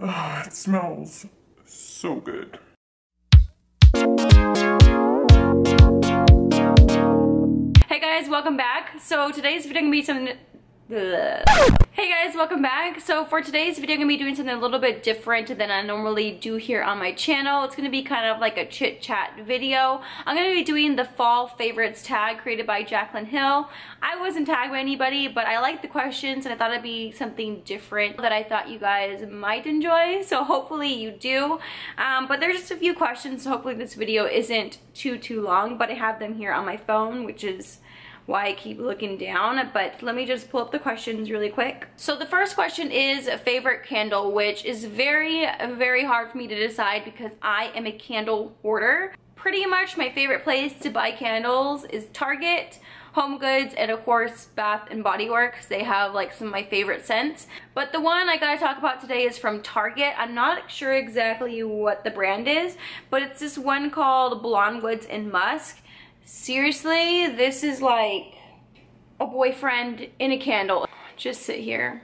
Oh, it smells so good. Hey guys, welcome back. So today's video gonna be Ugh. Hey guys, welcome back. So for today's video, I'm going to be doing something a little bit different than I normally do here on my channel. It's going to be kind of like a chit chat video. I'm going to be doing the fall favorites tag created by Jaclyn Hill. I wasn't tagged by anybody, but I liked the questions and I thought it'd be something different that I thought you guys might enjoy. So hopefully you do. Um, but there's just a few questions, so hopefully this video isn't too, too long, but I have them here on my phone, which is why I keep looking down, but let me just pull up the questions really quick. So the first question is favorite candle, which is very, very hard for me to decide because I am a candle hoarder. Pretty much my favorite place to buy candles is Target, Home Goods, and of course Bath and Body Works. They have like some of my favorite scents. But the one I gotta talk about today is from Target. I'm not sure exactly what the brand is, but it's this one called Blonde Woods and Musk Seriously, this is like a boyfriend in a candle. Just sit here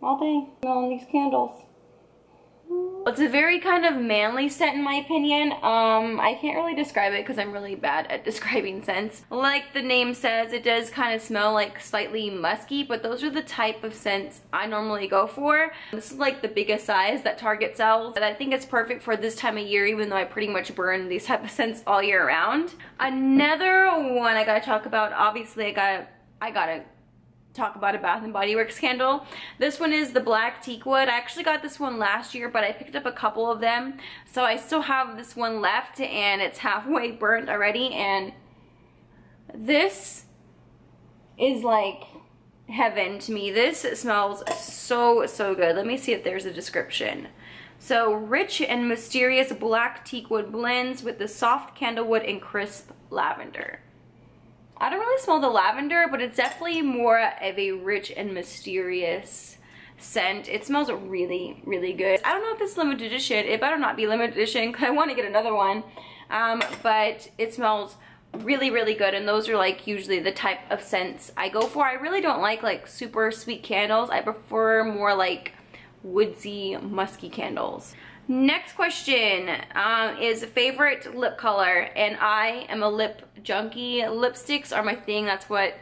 all day on these candles. It's a very kind of manly scent in my opinion. Um, I can't really describe it because I'm really bad at describing scents. Like the name says, it does kind of smell like slightly musky, but those are the type of scents I normally go for. This is like the biggest size that Target sells. And I think it's perfect for this time of year, even though I pretty much burn these type of scents all year round. Another one I gotta talk about, obviously I gotta, I gotta talk about a Bath & Body Works candle. This one is the Black Teakwood. I actually got this one last year, but I picked up a couple of them. So I still have this one left and it's halfway burnt already. And this is like heaven to me. This smells so, so good. Let me see if there's a description. So rich and mysterious black teakwood blends with the soft candlewood and crisp lavender. I don't really smell the lavender, but it's definitely more of a rich and mysterious scent. It smells really, really good. I don't know if it's limited edition. It better not be limited edition because I want to get another one. Um, but it smells really, really good. And those are like usually the type of scents I go for. I really don't like like super sweet candles. I prefer more like woodsy, musky candles. Next question um, is favorite lip color and I am a lip junkie. Lipsticks are my thing. That's what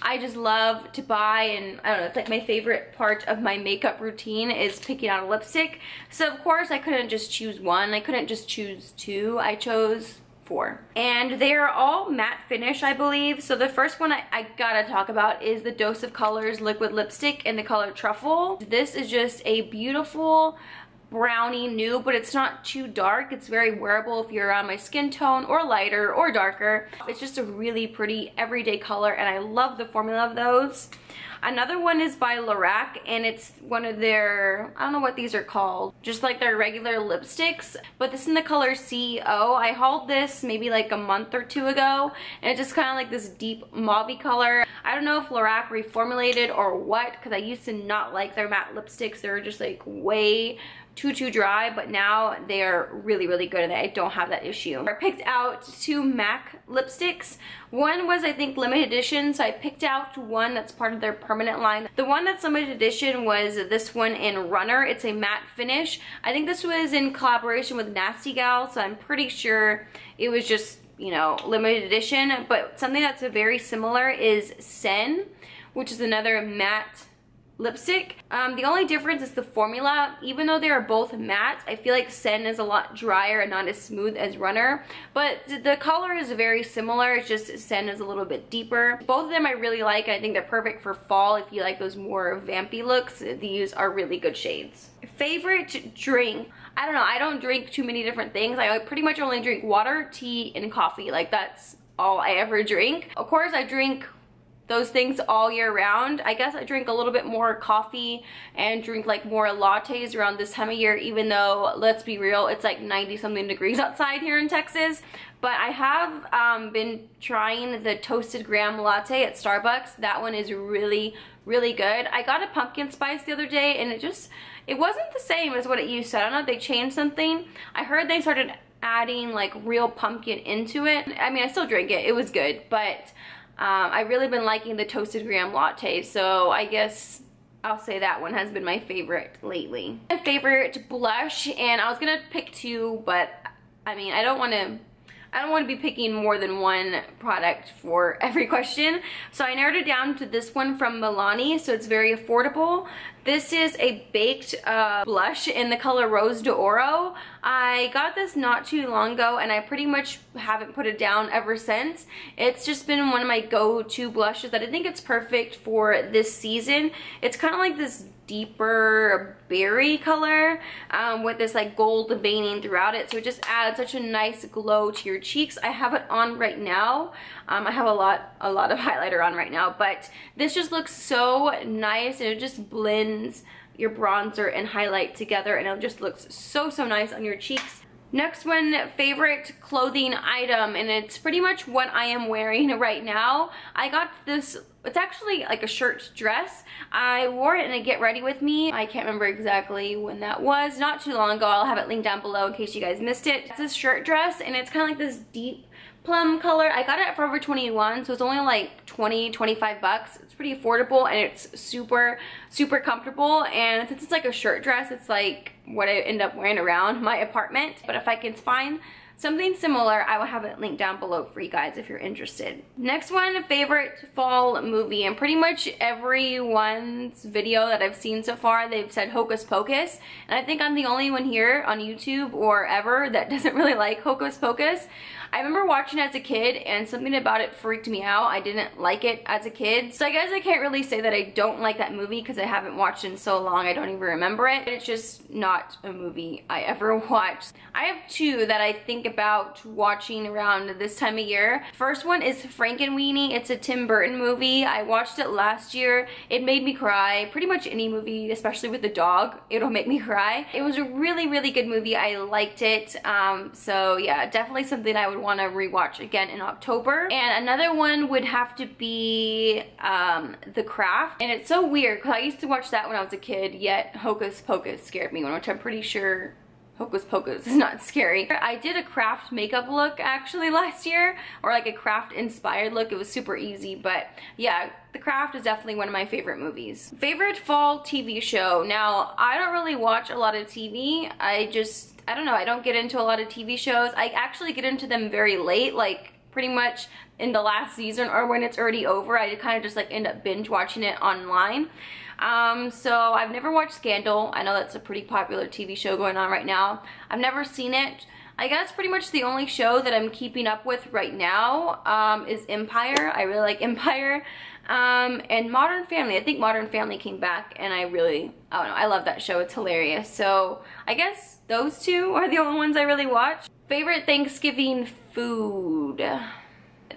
I just love to buy and I don't know, it's like my favorite part of my makeup routine is picking out a lipstick. So of course I couldn't just choose one. I couldn't just choose two. I chose four. And they are all matte finish, I believe. So the first one I, I, gotta talk about is the Dose of Colors Liquid Lipstick in the color Truffle. This is just a beautiful brownie nude, but it's not too dark. It's very wearable if you're on my skin tone or lighter or darker. It's just a really pretty everyday color and I love the formula of those. Another one is by Lorac and it's one of their, I don't know what these are called, just like their regular lipsticks, but this in the color CEO. I hauled this maybe like a month or two ago and it's just kind of like this deep mauve color. I don't know if Lorac reformulated or what because I used to not like their matte lipsticks. They were just like way too too dry but now they are really really good and I don't have that issue. I picked out two MAC lipsticks. One was I think limited edition so I picked out one that's part of their permanent line. The one that's limited edition was this one in Ruiner. It's a matte finish. I think this was in collaboration with Nasty Gal so I'm pretty sure it was just you know limited edition but something that's very similar is Sin which is another matte lipstick. Um, the only difference is the formula. Even though they are both matte, I feel like Sin is a lot drier and not as smooth as Ruiner. But the color is very similar. It's just Sin is a little bit deeper. Both of them I really like. I think they're perfect for fall if you like those more vampy looks. These are really good shades. Favorite drink? I don't know. I don't drink too many different things. I pretty much only drink water, tea, and coffee. Like that's all I ever drink. Of course, I drink those things all year round. I guess I drink a little bit more coffee and drink like more lattes around this time of year even though, let's be real, it's like 90 something degrees outside here in Texas. But I have um, been trying the toasted graham latte at Starbucks. That one is really, really good. I got a pumpkin spice the other day and it just, it wasn't the same as what it used to. I don't know if they changed something. I heard they started adding like real pumpkin into it. I mean, I still drink it. It was good, but um, I've really been liking the toasted graham latte, so I guess I'll say that one has been my favorite lately. My favorite blush, and I was gonna pick two, but I mean, I don't want to I don't want to be picking more than one product for every question. So I narrowed it down to this one from Milani, so it's very affordable. This is a baked uh, blush in the color Rose d'Oro. I got this not too long ago and I pretty much haven't put it down ever since. It's just been one of my go-to blushes that I think it's perfect for this season. It's kind of like this deeper berry color um, with this like gold veining throughout it. So it just adds such a nice glow to your cheeks. I have it on right now. Um, I have a lot, a lot of highlighter on right now, but this just looks so nice and it just blends your bronzer and highlight together and it just looks so, so nice on your cheeks. Next one, favorite clothing item, and it's pretty much what I am wearing right now. I got this, it's actually like a shirt dress. I wore it in a Get Ready With Me. I can't remember exactly when that was. Not too long ago. I'll have it linked down below in case you guys missed it. It's this shirt dress, and it's kind of like this deep plum color. I got it at Forever 21, so it's only like 20, 25 bucks. It's pretty affordable and it's super, super comfortable. And since it's like a shirt dress, it's like what I end up wearing around my apartment. But if I can find something similar, I will have it linked down below for you guys if you're interested. Next one, favorite fall movie. And pretty much everyone's video that I've seen so far, they've said Hocus Pocus. And I think I'm the only one here on YouTube or ever that doesn't really like Hocus Pocus. I remember watching as a kid and something about it freaked me out. I didn't like it as a kid. So I guess I can't really say that I don't like that movie because I haven't watched in so long I don't even remember it. It's just not a movie I ever watched. I have two that I think about watching around this time of year. First one is Frankenweenie. It's a Tim Burton movie. I watched it last year. It made me cry. Pretty much any movie, especially with the dog, it'll make me cry. It was a really, really good movie. I liked it. Um, so yeah, definitely something I would want to rewatch again in October. And another one would have to be um, The Craft. And it's so weird because I used to watch that when I was a kid, yet Hocus Pocus scared me, which I'm pretty sure Hocus Pocus is not scary. I did a craft makeup look actually last year, or like a craft inspired look. It was super easy, but yeah, The Craft is definitely one of my favorite movies. Favorite fall TV show. Now, I don't really watch a lot of TV. I just, I don't know, I don't get into a lot of TV shows. I actually get into them very late, like pretty much in the last season or when it's already over. I kind of just like end up binge watching it online. Um, so I've never watched Scandal. I know that's a pretty popular TV show going on right now. I've never seen it. I guess pretty much the only show that I'm keeping up with right now um, is Empire. I really like Empire. Um, and Modern Family. I think Modern Family came back and I really, I don't know, I love that show. It's hilarious. So I guess those two are the only ones I really watch. Favorite Thanksgiving food.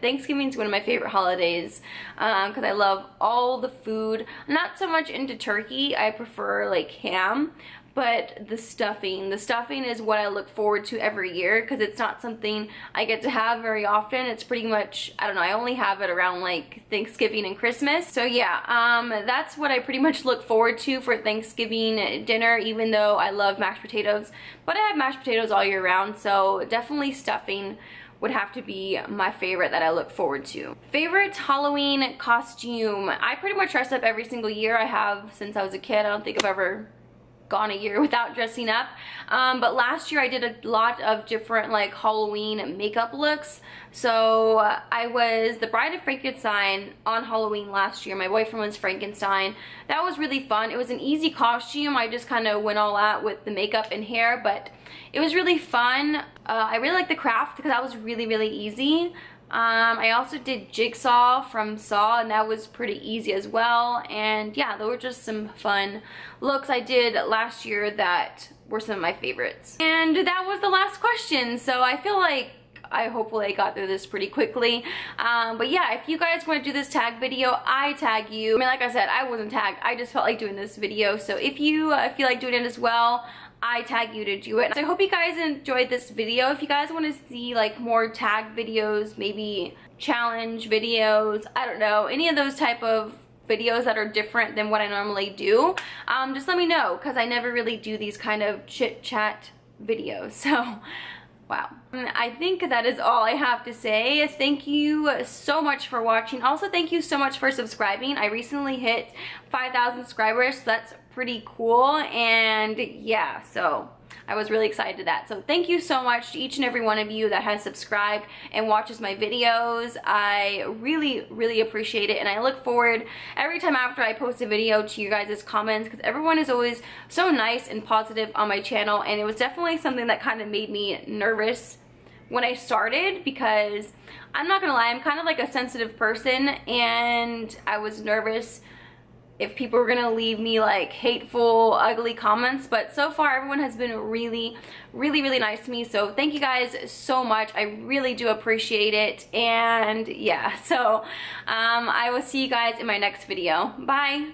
Thanksgiving is one of my favorite holidays because um, I love all the food. Not so much into turkey. I prefer like ham but the stuffing the stuffing is what I look forward to every year because it's not something I get to have very often it's pretty much I don't know I only have it around like Thanksgiving and Christmas so yeah um that's what I pretty much look forward to for Thanksgiving dinner even though I love mashed potatoes but I have mashed potatoes all year round so definitely stuffing would have to be my favorite that I look forward to. Favorite Halloween costume. I pretty much dress up every single year I have since I was a kid. I don't think I've ever gone a year without dressing up. Um, but last year I did a lot of different like Halloween makeup looks. So uh, I was the Bride of Frankenstein on Halloween last year. My boyfriend was Frankenstein. That was really fun. It was an easy costume. I just kind of went all out with the makeup and hair, but it was really fun. Uh, I really like the craft because that was really, really easy. Um, I also did Jigsaw from Saw and that was pretty easy as well. And yeah, those were just some fun looks I did last year that were some of my favorites. And that was the last question. So I feel like I hopefully I got through this pretty quickly. Um, but yeah, if you guys want to do this tag video, I tag you. I mean, like I said, I wasn't tagged. I just felt like doing this video. So if you uh, feel like doing it as well, I tag you to do it. So I hope you guys enjoyed this video. If you guys want to see like more tag videos, maybe challenge videos, I don't know, any of those type of videos that are different than what I normally do, um, just let me know because I never really do these kind of chit chat videos. So, wow. I think that is all I have to say. Thank you so much for watching. Also, thank you so much for subscribing. I recently hit 5,000 subscribers, so that's pretty cool. And yeah, so I was really excited to that. So thank you so much to each and every one of you that has subscribed and watches my videos. I really, really appreciate it. And I look forward every time after I post a video to you guys' comments because everyone is always so nice and positive on my channel. And it was definitely something that kind of made me nervous when I started because I'm not gonna lie, I'm kind of like a sensitive person and I was nervous if people were gonna leave me like hateful, ugly comments, but so far everyone has been really, really, really nice to me. So thank you guys so much. I really do appreciate it. And yeah, so um, I will see you guys in my next video. Bye.